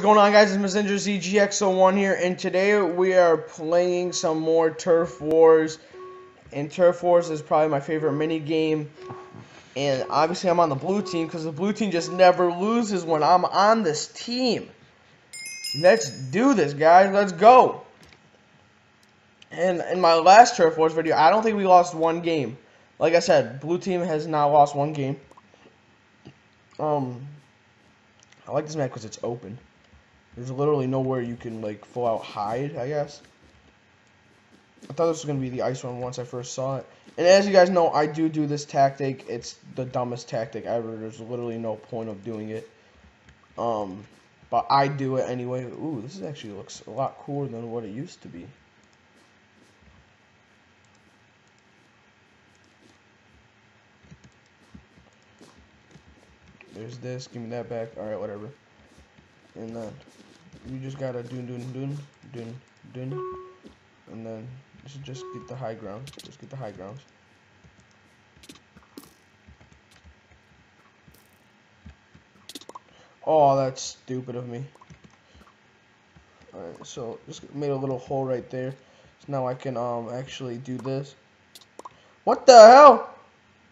What's going on guys, it's Mazinger ZGX01 here, and today we are playing some more Turf Wars, and Turf Wars is probably my favorite mini game, and obviously I'm on the blue team, because the blue team just never loses when I'm on this team. Let's do this guys, let's go! And in my last Turf Wars video, I don't think we lost one game. Like I said, blue team has not lost one game. Um, I like this map because it's open. There's literally nowhere you can like full out hide, I guess. I thought this was gonna be the ice one once I first saw it. And as you guys know, I do do this tactic. It's the dumbest tactic ever. There's literally no point of doing it. Um, but I do it anyway. Ooh, this actually looks a lot cooler than what it used to be. There's this. Give me that back. All right, whatever. And then you just gotta do do do do do, and then just get the high ground. Just get the high grounds. Oh, that's stupid of me. Alright, so just made a little hole right there. So now I can um actually do this. What the hell?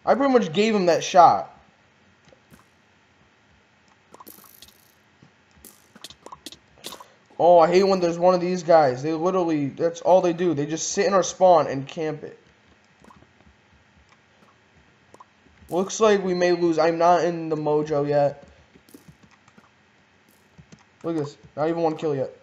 I pretty much gave him that shot. Oh, I hate when there's one of these guys. They literally, that's all they do. They just sit in our spawn and camp it. Looks like we may lose. I'm not in the mojo yet. Look at this. Not even one kill yet.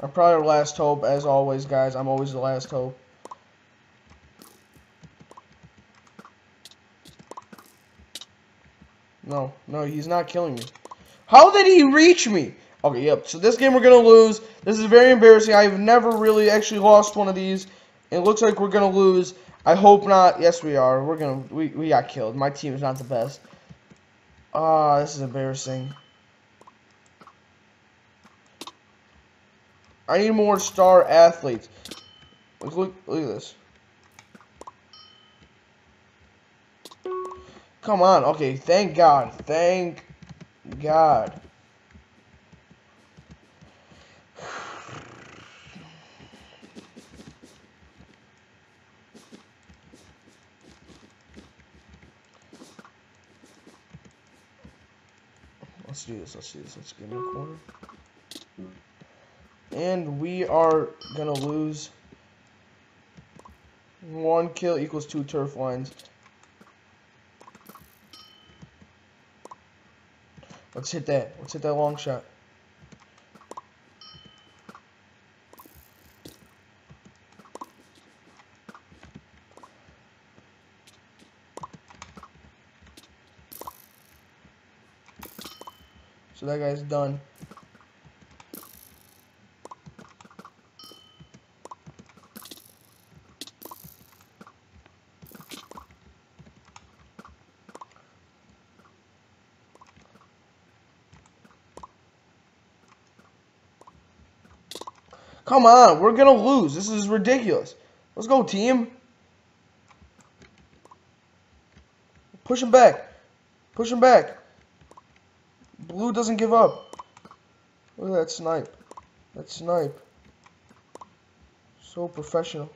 I'm probably our last hope, as always, guys. I'm always the last hope. No, no, he's not killing me. How did he reach me? Okay, yep. So this game we're going to lose. This is very embarrassing. I've never really actually lost one of these. It looks like we're going to lose. I hope not. Yes, we are. We're going to... We, we got killed. My team is not the best. Ah, oh, this is embarrassing. I need more star athletes. Look, look, look at this. Come on. Okay, thank God. Thank God. Let's do this. Let's do this. Let's get in the corner. And we are going to lose. One kill equals two turf lines. Let's hit that. Let's hit that long shot. So that guy's done. Come on, we're going to lose. This is ridiculous. Let's go, team. Push him back. Push him back. Blue doesn't give up. Look at that snipe. That snipe. So professional.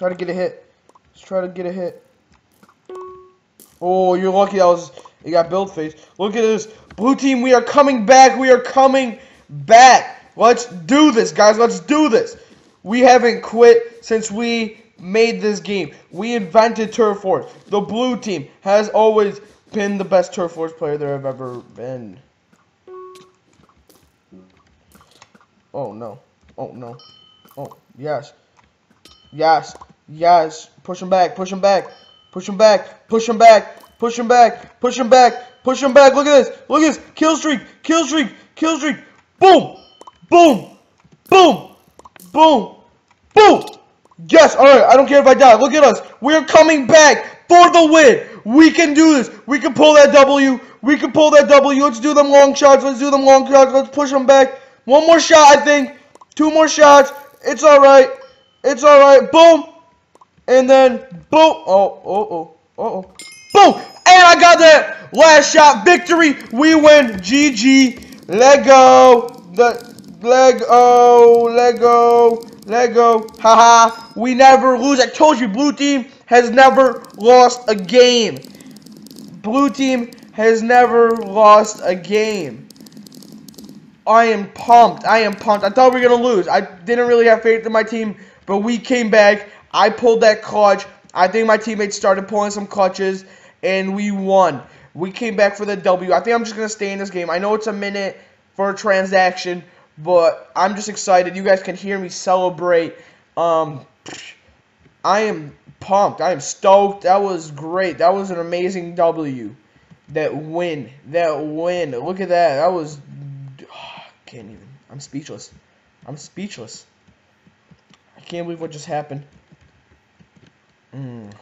Try to get a hit. Let's try to get a hit. Oh, you're lucky that was you got build phase. Look at this. Blue team, we are coming back. We are coming back. Let's do this, guys. Let's do this. We haven't quit since we made this game. We invented Turf Wars. The blue team has always been the best Turf Wars player there have ever been. Oh, no. Oh, no. Oh, yes. Yes. Yes. Push him back. Push him back. Push him back. Push him back. Push him back. Push him back. Push him back. Look at this. Look at this. Kill streak. Kill streak. Kill streak. Boom! Boom! Boom! Boom! Boom! Yes, alright, I don't care if I die. Look at us. We're coming back for the win. We can do this. We can pull that W. We can pull that W. Let's do them long shots. Let's do them long shots. Let's push them back. One more shot, I think. Two more shots. It's alright. It's alright. Boom. And then, boom. Oh, oh, oh, oh, oh. Boom. And I got that last shot. Victory. We win. GG. Let go. The Lego. Lego. Lego. Haha. we never lose. I told you, blue team has never lost a game. Blue team has never lost a game. I am pumped. I am pumped. I thought we were going to lose. I didn't really have faith in my team, but we came back. I pulled that clutch. I think my teammates started pulling some clutches, and we won. We came back for the W. I think I'm just going to stay in this game. I know it's a minute for a transaction, but I'm just excited. You guys can hear me celebrate. Um, I am pumped. I am stoked. That was great. That was an amazing W. That win. That win. Look at that. That was can't even. I'm speechless. I'm speechless. Can't believe what just happened. Mm,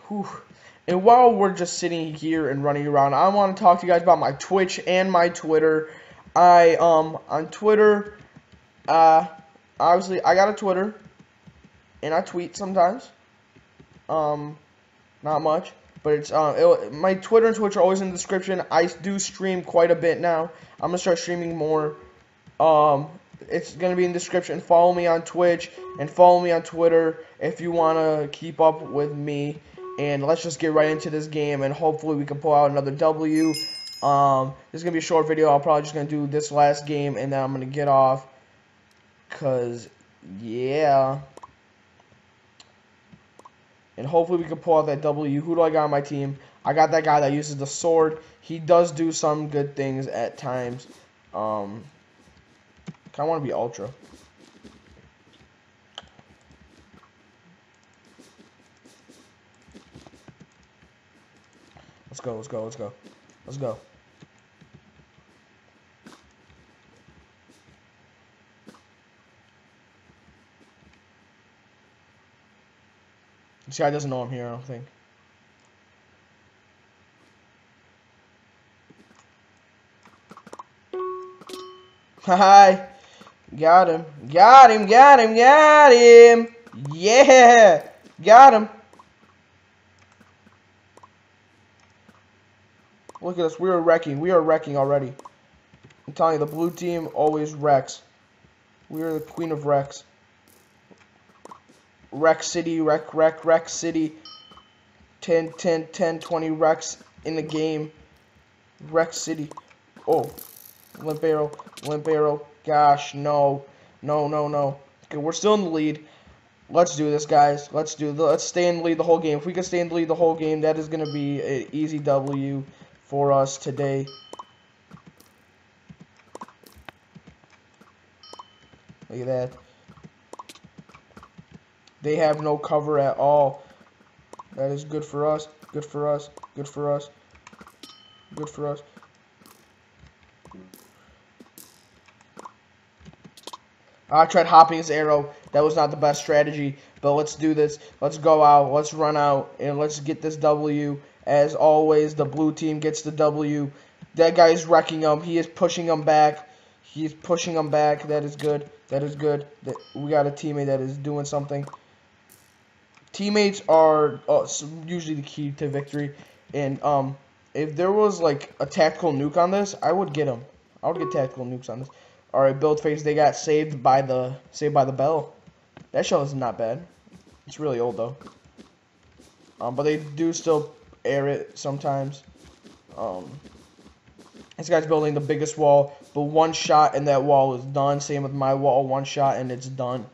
and while we're just sitting here and running around, I want to talk to you guys about my Twitch and my Twitter. I um on Twitter, uh, obviously I got a Twitter, and I tweet sometimes. Um, not much, but it's uh, it, my Twitter and Twitch are always in the description. I do stream quite a bit now. I'm gonna start streaming more. Um, it's going to be in the description. Follow me on Twitch and follow me on Twitter if you want to keep up with me. And let's just get right into this game and hopefully we can pull out another W. Um, this is going to be a short video. I'm probably just going to do this last game and then I'm going to get off. Because, yeah. And hopefully we can pull out that W. Who do I got on my team? I got that guy that uses the sword. He does do some good things at times. Um, I want to be ultra. Let's go, let's go, let's go. Let's go. This guy doesn't know I'm here, I don't think. Hi. Got him. Got him. Got him. Got him. Yeah. Got him. Look at us. We are wrecking. We are wrecking already. I'm telling you, the blue team always wrecks. We are the queen of wrecks. Wreck City, wreck, wreck, wreck City. 10, 10, 10, 20 wrecks in the game. Wreck City. Oh. Limp arrow. Limp arrow. Gosh, no. No, no, no. Okay, we're still in the lead. Let's do this, guys. Let's do the, let's stay in the lead the whole game. If we can stay in the lead the whole game, that is going to be an easy W for us today. Look at that. They have no cover at all. That is good for us. Good for us. Good for us. Good for us. I tried hopping his arrow. That was not the best strategy. But let's do this. Let's go out. Let's run out. And let's get this W. As always, the blue team gets the W. That guy is wrecking him. He is pushing him back. He's pushing him back. That is good. That is good. That We got a teammate that is doing something. Teammates are uh, usually the key to victory. And um, if there was like a tactical nuke on this, I would get him. I would get tactical nukes on this. All right, build phase. They got saved by the saved by the bell. That show is not bad. It's really old though. Um, but they do still air it sometimes. Um, this guy's building the biggest wall, but one shot and that wall is done. Same with my wall, one shot and it's done.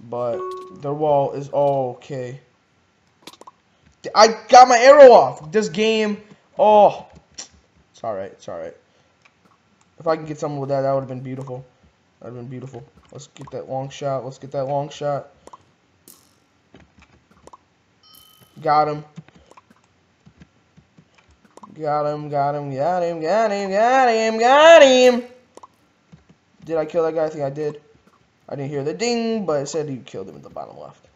But their wall is okay. I got my arrow off. This game, oh, it's alright, it's alright. If I can get something with that, that would have been beautiful. That would have been beautiful. Let's get that long shot. Let's get that long shot. Got him. Got him, got him, got him, got him, got him, got him. Did I kill that guy? I think I did. I didn't hear the ding, but it said you killed him at the bottom left.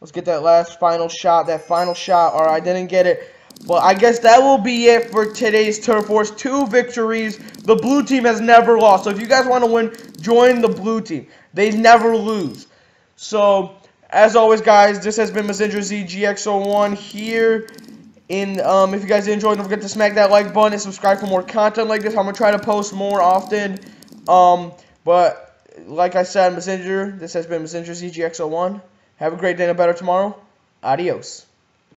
Let's get that last final shot. That final shot. Or I didn't get it. Well, I guess that will be it for today's Turf Wars. Two victories. The blue team has never lost. So if you guys want to win, join the blue team. They never lose. So, as always, guys, this has been Mazinger ZGX01 here. In um, if you guys enjoyed, don't forget to smack that like button and subscribe for more content like this. I'm gonna try to post more often. Um, but like I said, Mazinger. This has been Mazinger ZGX01. Have a great day and a better tomorrow. Adios.